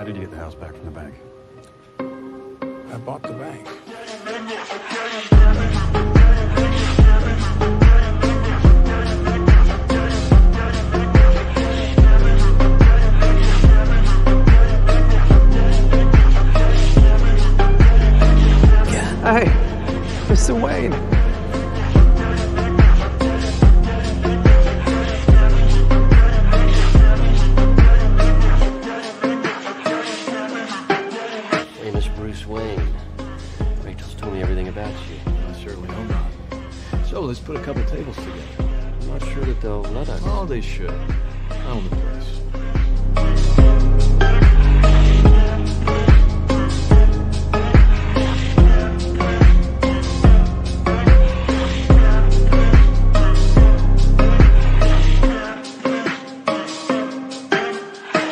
How did you get the house back from the bank? I bought the bank. Hey, Mr. Wayne. Famous Bruce Wayne. Rachel's told me everything about you. I certainly hope not. So let's put a couple tables together. I'm not sure that they'll let us. Oh, they should. I own the place.